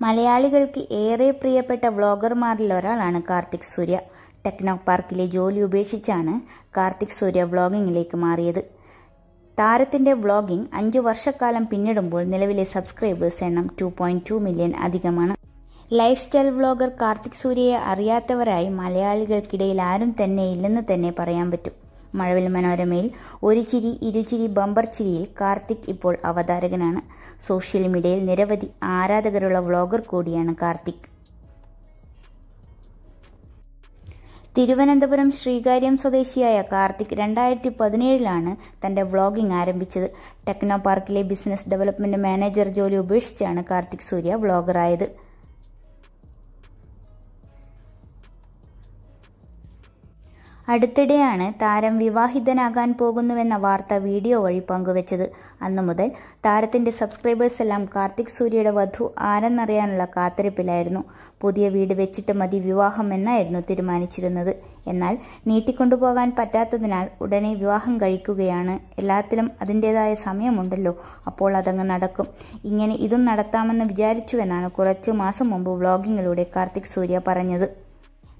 മലയാളികൾക്ക് ഏറെ പ്രിയപ്പെട്ട വ്ളോഗർമാരിൽ ഒരാളാണ് കാർത്തിക് സൂര്യ. ടെക്നോ പാർക്കിലെ ജോലി ഉപേക്ഷിച്ചാണ് കാർത്തിക് സൂര്യ വ്ളോഗിങ്ങിലേക്ക് മാറിയത്. താരത്തിന്റെ വ്ളോഗിംഗ് അഞ്ചു വർഷക്കാലം പിന്നിടുമ്പോൾ നിലവിലെ സബ്സ്ക്രൈബേഴ്സ് എണ്ണം ടു പോയിന്റ് ടു മില്യൺ അധികമാണ്. ലൈഫ് സ്റ്റൈൽ വ്ളോഗർ കാർത്തിക് സൂര്യയെ അറിയാത്തവരായി മലയാളികൾക്കിടയിൽ ആരും തന്നെ ഇല്ലെന്ന് തന്നെ പറയാൻ പറ്റും. മഴവിൽ മനോരമയിൽ ഒരു ചിരി ഇരുചിരി ബമ്പർ ചിരിയിൽ കാർത്തിക് ഇപ്പോൾ അവതാരകനാണ്. സോഷ്യൽ മീഡിയയിൽ നിരവധി ആരാധകരുള്ള വ്ളോഗർ കൂടിയാണ് കാർത്തിക്. തിരുവനന്തപുരം ശ്രീകാര്യം സ്വദേശിയായ കാർത്തിക് രണ്ടായിരത്തി പതിനേഴിലാണ് തന്റെ വ്ളോഗിംഗ് ആരംഭിച്ചത്. ടെക്നോ പാർക്കിലെ ബിസിനസ് ഡെവലപ്മെന്റ് മാനേജർ ജോലി ഉപേക്ഷിച്ചാണ് കാർത്തിക് സൂര്യ വ്ളോഗറായത്. അടുത്തിടെയാണ് താരം വിവാഹിതനാകാൻ പോകുന്നുവെന്ന വാർത്ത വീഡിയോ വഴി പങ്കുവച്ചത്. അന്നു മുതൽ താരത്തിന്റെ സബ്സ്ക്രൈബേഴ്സ് എല്ലാം കാർത്തിക് സൂര്യയുടെ വധു ആരെന്നറിയാനുള്ള കാത്തിരിപ്പിലായിരുന്നു. പുതിയ വീട് വെച്ചിട്ട് മതി വിവാഹം എന്നായിരുന്നു തീരുമാനിച്ചിരുന്നത്. എന്നാൽ നീട്ടിക്കൊണ്ടുപോകാൻ പറ്റാത്തതിനാൽ ഉടനെ വിവാഹം കഴിക്കുകയാണ്. എല്ലാത്തിലും അതിന്റെതായ സമയമുണ്ടല്ലോ അപ്പോൾ അതങ്ങ് നടക്കും. ഇങ്ങനെ ഇതും നടത്താമെന്ന് വിചാരിച്ചുവെന്നാണ് കുറച്ചു മാസം മുമ്പ് വ്ളോഗിങ്ങിലൂടെ കാർത്തിക് സൂര്യ പറഞ്ഞത്.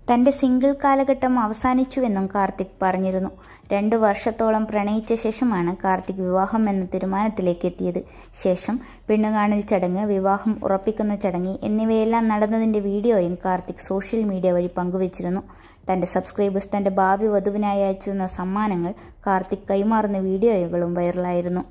തന്റെ സിംഗിൾ കാലഘട്ടം അവസാനിച്ചുവെന്നും കാർത്തിക് പറഞ്ഞിരുന്നു. രണ്ടു വർഷത്തോളം പ്രണയിച്ച ശേഷമാണ് കാർത്തിക് വിവാഹം എന്ന തീരുമാനത്തിലേക്ക് എത്തിയത്. ശേഷം പെണ്ണുകാണൽ ചടങ്ങ് വിവാഹം ഉറപ്പിക്കുന്ന ചടങ്ങ് എന്നിവയെല്ലാം നടന്നതിന്റെ വീഡിയോയും കാർത്തിക് സോഷ്യൽ മീഡിയ വഴി പങ്കുവച്ചിരുന്നു. തന്റെ സബ്സ്ക്രൈബേഴ്സ് തന്റെ ഭാവി വധുവിനായി അയച്ചിരുന്ന സമ്മാനങ്ങൾ കാർത്തിക് കൈമാറുന്ന വീഡിയോകളും വൈറലായിരുന്നു.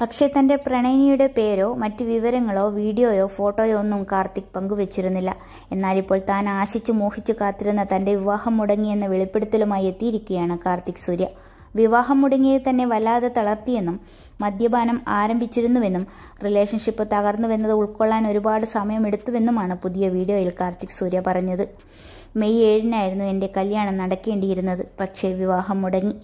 പക്ഷേ തന്റെ പ്രണയിനിയുടെ പേരോ മറ്റ് വിവരങ്ങളോ വീഡിയോയോ ഫോട്ടോയോ ഒന്നും കാർത്തിക് പങ്കുവച്ചിരുന്നില്ല. എന്നാൽ ഇപ്പോൾ താൻ ആശിച്ചു മോഹിച്ചു കാത്തിരുന്ന തന്റെ വിവാഹം മുടങ്ങിയെന്ന വെളിപ്പെടുത്തലുമായി എത്തിയിരിക്കുകയാണ് കാർത്തിക് സൂര്യ. വിവാഹം മുടങ്ങിയത് തന്നെ വല്ലാതെ തളർത്തിയെന്നും മദ്യപാനം ആരംഭിച്ചിരുന്നുവെന്നും റിലേഷൻഷിപ്പ് തകർന്നുവെന്നത് ഉൾക്കൊള്ളാൻ ഒരുപാട് സമയമെടുത്തുവെന്നുമാണ് പുതിയ വീഡിയോയിൽ കാർത്തിക് സൂര്യ പറഞ്ഞത്. മെയ് ഏഴിനായിരുന്നു എന്റെ കല്യാണം നടക്കേണ്ടിയിരുന്നത്. പക്ഷേ വിവാഹം മുടങ്ങി.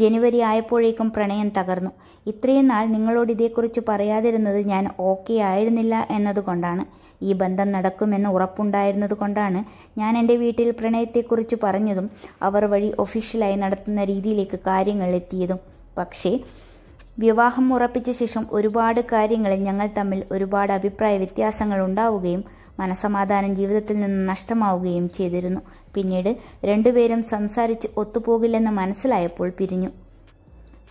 ജനുവരി ആയപ്പോഴേക്കും പ്രണയം തകർന്നു. ഇത്രയും നാൾ നിങ്ങളോട് ഇതേക്കുറിച്ച് പറയാതിരുന്നത് ഞാൻ ഓക്കെ ആയിരുന്നില്ല എന്നതുകൊണ്ടാണ്. ഈ ബന്ധം നടക്കുമെന്ന് ഉറപ്പുണ്ടായിരുന്നത് കൊണ്ടാണ് ഞാൻ എന്റെ വീട്ടിൽ പ്രണയത്തെക്കുറിച്ച് പറഞ്ഞതും അവർ വഴി ഒഫീഷ്യലായി നടത്തുന്ന രീതിയിലേക്ക് കാര്യങ്ങൾ എത്തിയതും. പക്ഷേ വിവാഹം ഉറപ്പിച്ച ശേഷം ഒരുപാട് കാര്യങ്ങളിൽ ഞങ്ങൾ തമ്മിൽ ഒരുപാട് അഭിപ്രായ വ്യത്യാസങ്ങൾ ഉണ്ടാവുകയും മനസമാധാനം ജീവിതത്തിൽ നിന്ന് നഷ്ടമാവുകയും ചെയ്തിരുന്നു. പിന്നീട് രണ്ടുപേരും സംസാരിച്ച് ഒത്തുപോകില്ലെന്ന് മനസ്സിലായപ്പോൾ പിരിഞ്ഞു.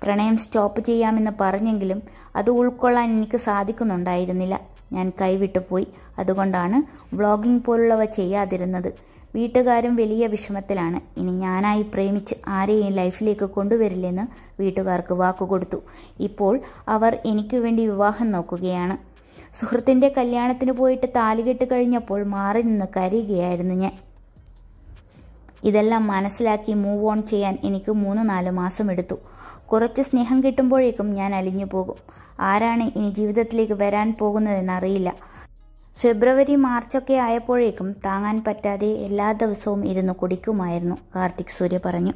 പ്രണയം സ്റ്റോപ്പ് ചെയ്യാമെന്ന് പറഞ്ഞെങ്കിലും അത് ഉൾക്കൊള്ളാൻ എനിക്ക് സാധിക്കുന്നുണ്ടായിരുന്നില്ല. ഞാൻ കൈവിട്ടു പോയി. അതുകൊണ്ടാണ് വ്ളോഗിംഗ് പോലുള്ളവ ചെയ്യാതിരുന്നത്. വീട്ടുകാരും വലിയ വിഷമത്തിലാണ്. ഇനി ഞാനായി പ്രേമിച്ച് ആരെയും ലൈഫിലേക്ക് കൊണ്ടുവരില്ലെന്ന് വീട്ടുകാർക്ക് വാക്കുകൊടുത്തു. ഇപ്പോൾ അവർ എനിക്ക് വേണ്ടി വിവാഹം നോക്കുകയാണ്. സുഹൃത്തിന്റെ കല്യാണത്തിന് പോയിട്ട് താലികെട്ട് കഴിഞ്ഞപ്പോൾ മാറി നിന്ന് കരയുകയായിരുന്നു ഞാൻ. ഇതെല്ലാം മനസ്സിലാക്കി മൂവ് ഓൺ ചെയ്യാൻ എനിക്ക് മൂന്ന് നാല് മാസം എടുത്തു. കുറച്ച് സ്നേഹം കിട്ടുമ്പോഴേക്കും ഞാൻ അലിഞ്ഞു പോകും. ആരാണ് ഇനി ജീവിതത്തിലേക്ക് വരാൻ പോകുന്നതെന്നറിയില്ല. ഫെബ്രുവരി മാർച്ചൊക്കെ ആയപ്പോഴേക്കും താങ്ങാൻ പറ്റാതെ എല്ലാ ദിവസവും ഇരുന്ന് കുടിക്കുമായിരുന്നു കാർത്തിക് സൂര്യ പറഞ്ഞു.